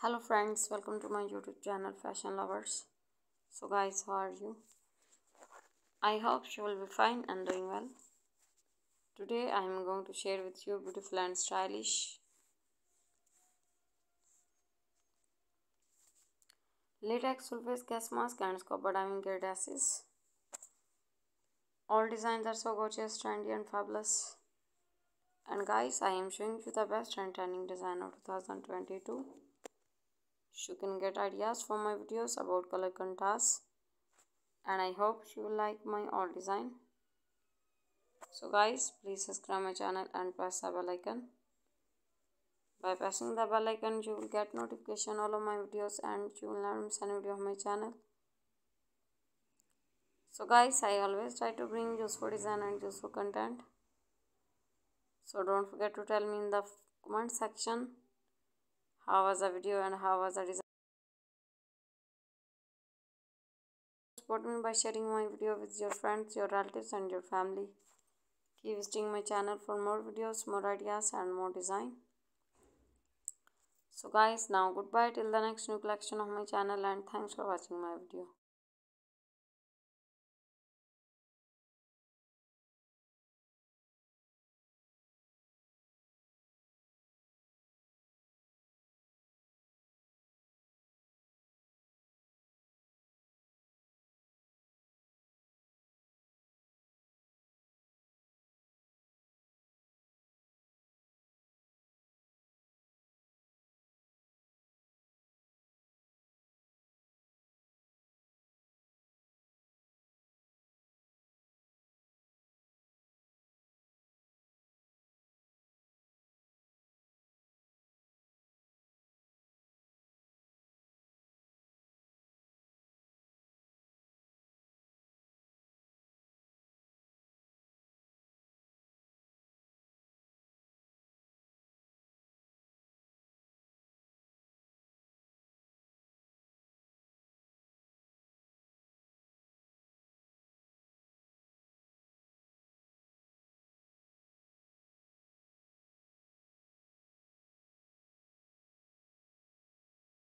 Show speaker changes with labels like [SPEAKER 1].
[SPEAKER 1] hello friends welcome to my youtube channel fashion lovers. So guys how are you? I hope you will be fine and doing well. Today i am going to share with you beautiful and stylish latex full face gas mask and scuba diving gear dresses. All designs are so gorgeous trendy and fabulous. And guys i am showing you the best and trending design of 2022 you can get ideas for my videos about color contrast and I hope you will like my all design. So guys please subscribe my channel and press the bell icon. By pressing the bell icon you will get notification all of my videos and you will never miss any video of my channel. So guys I always try to bring useful design and useful content. So don't forget to tell me in the comment section how was the video and how was the design? Support me by sharing my video with your friends your relatives and your family. Keep visiting my channel for more videos more ideas and more design. So guys now goodbye. Till the next new collection of my channel and thanks for watching my video